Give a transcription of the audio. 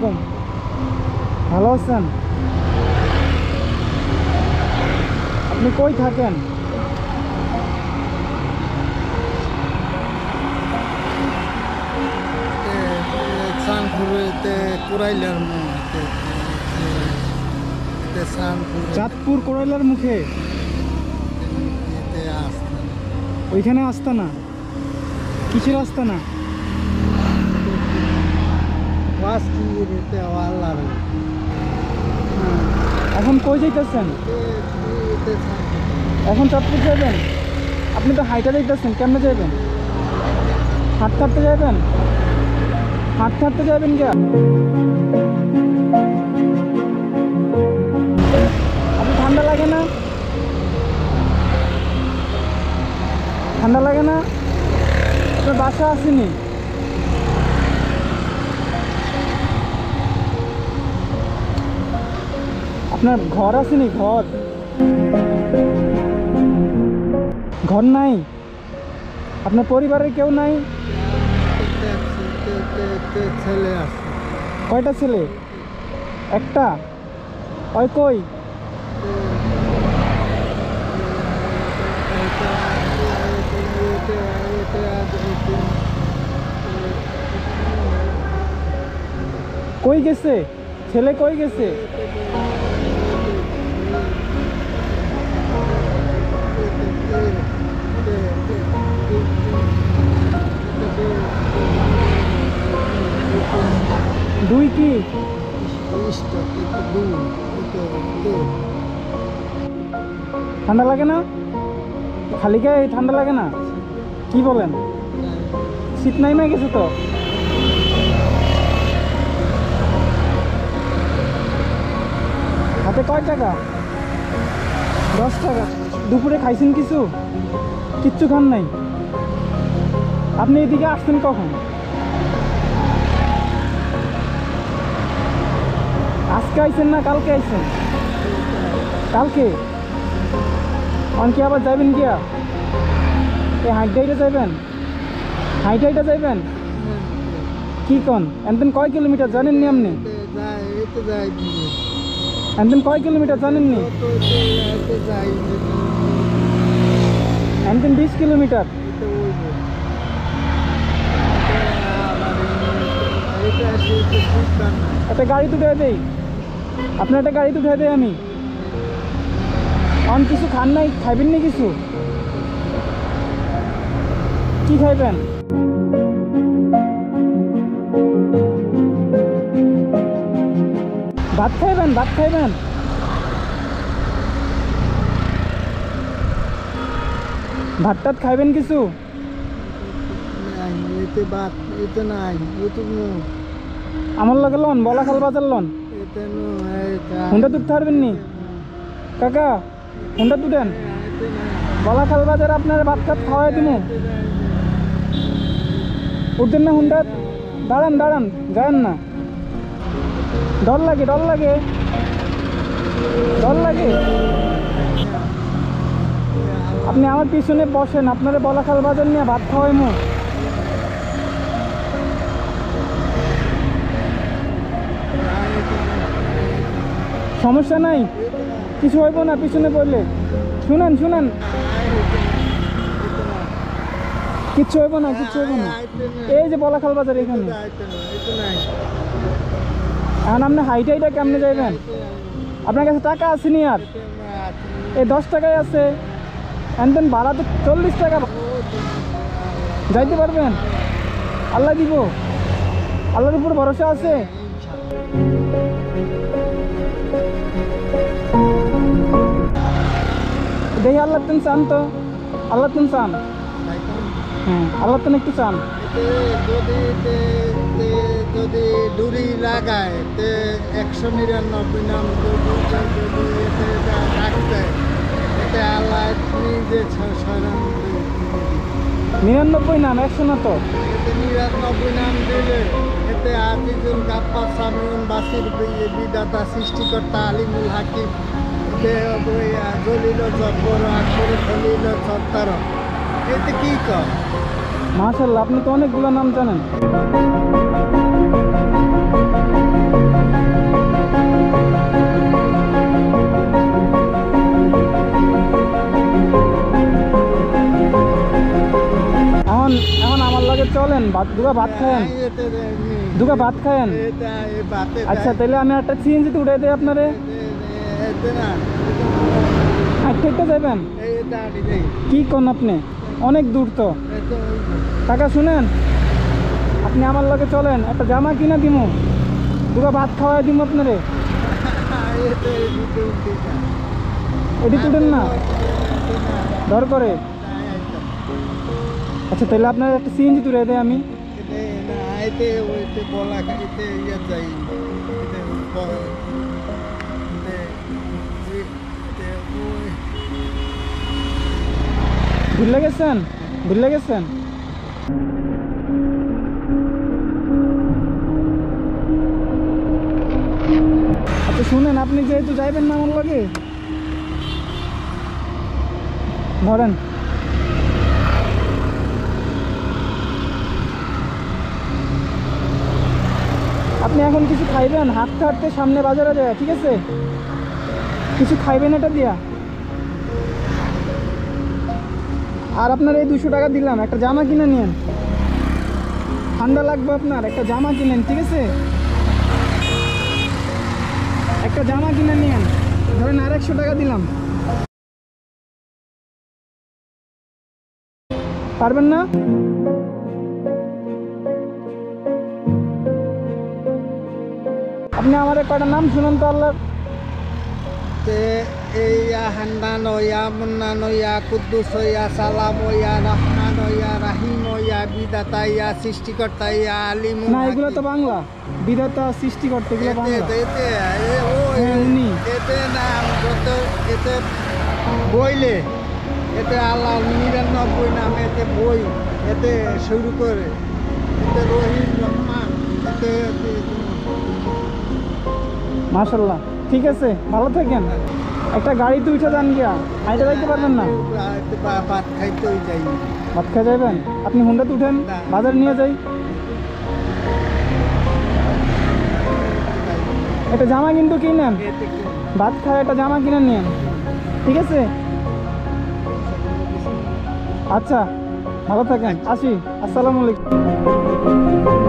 আলাইকুম। ভালো আছেন? আপনি কই থাকেন? চাঁদপুর। কোরাইলার মুখে? ওইখানে আসতা না কিসের আসতা না বাস কিনতে আল্লাহর এখন কই যাইতেছেন? এখন চাঁদপুর যাবেন? আপনি তো হাইটা যাইতেছেন, কেমনে যাবেন হাঁটতে হাঁটতে যাবেন হাঁটতে হাঁটতে যাবেন কে আপনি ঠান্ডা লাগে না? ঠান্ডা লাগে না? আপনার বাসা আসেনি? আপনার ঘর আসেনি, ঘর। ঘর নাই? আপনার পরিবারের কেউ নাই? কয়টা ছেলে? একটা? ওই কই? কই গেছে? ছেলে কই গেছে? কি? ঠান্ডা লাগে না? খালি গায়ে ঠান্ডা লাগে না? কি বলেন? শীত নাই না গেছে তো? হাতে কয় টাকা? দশ টাকা। দুপুরে খাইছেন কিছু? কিচ্ছু খান নাই। আপনি এদিকে আসছেন কখন? আজকে আইছেন না, কালকে আইছেন? কালকে? অনকে আবার যাবেন গিয়া? এই হাইটাইটা যাইবেন? হাইটাইটা যাইবেন? কি কন? এনতেন কয় কিলোমিটার জানেননি আপনি? এনতেন কয় কিলোমিটার জানেননি? এনতেন বিশ কিলোমিটার? একটা গাড়ি তুলে দেই। আপনার একটা গাড়ি তুলে দেই আমি। অন কিছু খান নাই খাইবেন নি কিছু? কি খাইবেন? ভাত খাইবেন ভাত খাইবেন? ভাত টাত খাইবেন কিছু? এতে এতে নাই আমার লগে লন বলা খাল বাজার লন। হুন্ডা তুলতে পারবেন নি কাকা হুন্ডা তুলেন এতে বলা খাল বাজার আপনার ভাত খাত খাওয়াই দিমু উঠতেন না হুন্ডা দাঁড়ান দাঁড়ান যায়েন না ডর লাগে ডর লাগে ডর লাগে আপনি আমার পিছনে বসেন, আপনারা বলাখাল বাজার নিয়ে ভাত খাওয়াইমু। সমস্যা নাই। কিছু হইব না, পিছনে পড়লে। শুনেন শুনেন। কিচ্ছু হইব না, কিচ্ছু হইব না। এই যে বলাখাল বাজার এখানে। এখন আপনি হাইট হাইটা কেমনে যাইবেন? আপনার কাছে টাকা আছে নি আর? এই দশ টাকায় আছে। দেন ভাড়া তো চল্লিশ টাকা। যাইতে পারবেন? আল্লাহ দিব। আল্লাহর উপর ভরসা আছে? দেখি আল্লাহ তুমি চান তো? আল্লাহ তুমি চান? হ্যাঁ আল্লাহ তুমি একটু চান। যদি লাগায় তে নিরানব্বই নাম এতে। নিরানব্বই নাম একশো না তো? নিরানব্বই নাম দিলে এতে আজিজুল গাপ্পা সামিউন বাসির বিদাতা সৃষ্টিকর্তা আলিমুল হাকিম দেহ আপনি তো অনেকগুলো নাম জানেন। এখন এখন আমার লাগে চলেন ভাত ভাত ভাত আচ্ছা তাহলে আমি একটা সিএনজিতে উঠে দিই আপনারে। আপনি? অনেক দূর তো। টাকা আপনি আমার লগে চলেন। একটা জামা কিনা দুগা ভাত খাওয়াই আপনারে। দুটো না? ধর করে। আচ্ছা তাহলে আপনার একটা আমি। ভুলে গেছেন? ভুলে গেছেন? আচ্ছা শুনেন, আপনি যেহেতু যাইবেন না আমার লাগে? ধরেন। আপনি এখন কিছু খাইবেন? হাঁটতে হাঁটতে সামনে বাজারে যায়, ঠিক আছে? কিছু খাইবেন এটা দিয়া? আর আপনার এই দুশো টাকা দিলাম, একটা জামা কিনে নিন ঠান্ডা লাগবে আপনার, একটা জামা কিনেন ঠিক আছে? একটা জামা কিনে নিন ধরেন আর একশো টাকা দিলাম। পারবেন না? আপনি আমার কয়টা নাম শুনুন তো আল্লাহ? তে এই ইয়া হান্নান ইয়া মুন্নান ইয়া কুদ্দুস ইয়া সালাম ইয়া রহমান ইয়া রাহিম ইয়া বিদাতা ইয়া সৃষ্টিকর্তা ইয়া আলিম না এগুলো তো বাংলা। বিধাতা সৃষ্টিকর্তা এগুলো বাংলা। এতে এ ও হ্যাঁ, উনি। এতে নাম যত এতে বইলে এতে আল্লাহ নিরানব্বই নামে এতে বই এতে শুরু করে এতে রহিম রহমান এতে মাশাল্লাহ ঠিক আছে, ভালো থাকেন। একটা গাড়িতে উঠে যান গিয়া হাইটে যাইতে পারবেন না। ভাত খেয়ে যাবেন আপনি হুন্ডাতে উঠেন। বাজার নিয়ে যাই। একটা জামা কিন্তু কিনেন। ভাত খায়, একটা জামা কিনে নিন ঠিক আছে? আচ্ছা ভালো থাকেন। আসি, আসসালামু আলাইকুম।